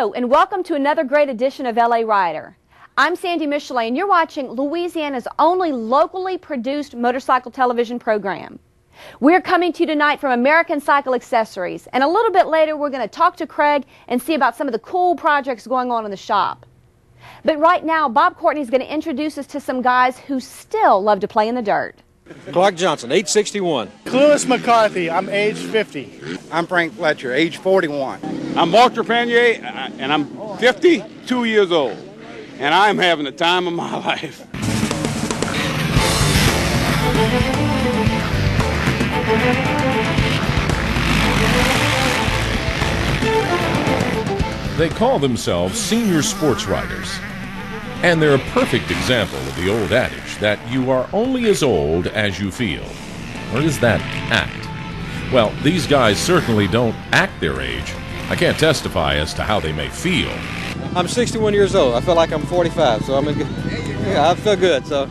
Hello, and welcome to another great edition of LA Rider. I'm Sandy Michelet, and you're watching Louisiana's only locally produced motorcycle television program. We're coming to you tonight from American Cycle Accessories, and a little bit later we're going to talk to Craig and see about some of the cool projects going on in the shop. But right now, Bob Courtney is going to introduce us to some guys who still love to play in the dirt. Clark Johnson, 861. Lewis McCarthy, I'm age 50. I'm Frank Fletcher, age 41. I'm Mark Trepanier, uh, and I'm 52 years old, and I'm having the time of my life. They call themselves senior sports riders. And they're a perfect example of the old adage that you are only as old as you feel. Or is that act? Well, these guys certainly don't act their age. I can't testify as to how they may feel. I'm 61 years old. I feel like I'm 45, so I'm in good. Yeah, I feel good. So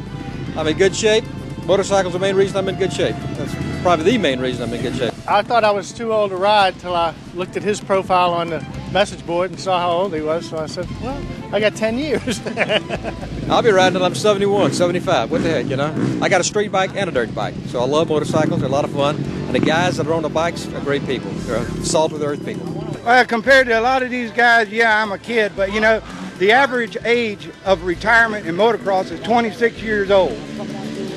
I'm in good shape. Motorcycles are the main reason I'm in good shape. That's probably the main reason I'm in good shape. I thought I was too old to ride until I looked at his profile on the message board and saw how old he was. So I said, well, I got 10 years. I'll be riding till I'm 71, 75. What the heck, you know? I got a street bike and a dirt bike. So I love motorcycles. They're a lot of fun. And the guys that are on the bikes are great people. They're salt of the earth people. Well, compared to a lot of these guys, yeah, I'm a kid, but you know, the average age of retirement in motocross is 26 years old.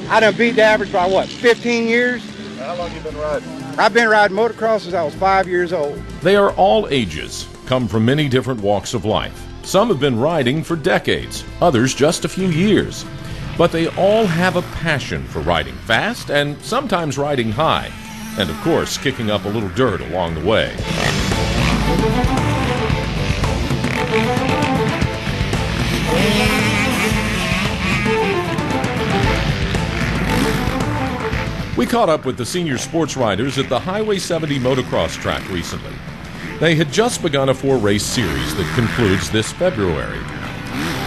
I done beat the average by what, 15 years? How long you been riding? I've been riding motocross since I was five years old. They are all ages, come from many different walks of life. Some have been riding for decades, others just a few years. But they all have a passion for riding fast and sometimes riding high, and of course, kicking up a little dirt along the way. We caught up with the senior sports riders at the Highway 70 motocross track recently. They had just begun a four race series that concludes this February.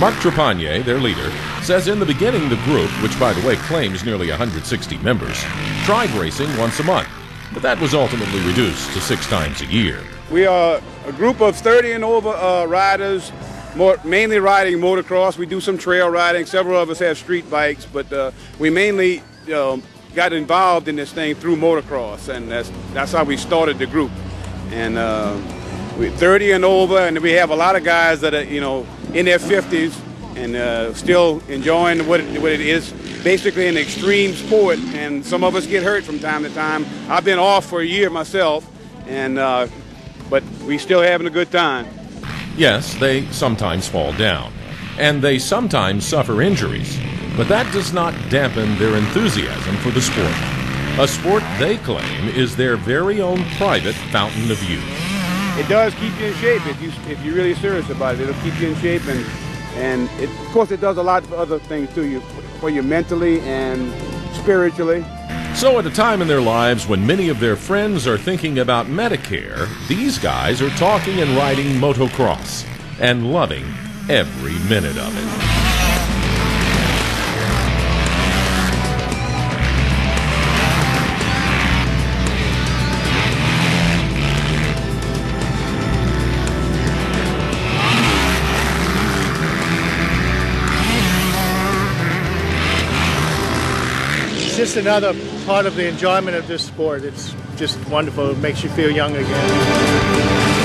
Mark Trepanier, their leader, says in the beginning the group, which by the way claims nearly 160 members, tried racing once a month, but that was ultimately reduced to six times a year. We are a group of 30 and over uh, riders, more, mainly riding motocross. We do some trail riding. Several of us have street bikes, but uh, we mainly um, got involved in this thing through motocross, and that's that's how we started the group. And uh, we 30 and over, and we have a lot of guys that are you know in their 50s and uh, still enjoying what it, what it is. Basically, an extreme sport, and some of us get hurt from time to time. I've been off for a year myself, and uh, but we still having a good time. Yes, they sometimes fall down, and they sometimes suffer injuries, but that does not dampen their enthusiasm for the sport. A sport they claim is their very own private fountain of youth. It does keep you in shape if you if you're really serious about it. It'll keep you in shape, and and it, of course it does a lot for other things too. You for you mentally and spiritually. So, at a time in their lives when many of their friends are thinking about Medicare, these guys are talking and riding motocross and loving every minute of it. It's just another part of the enjoyment of this sport. It's just wonderful. It makes you feel young again.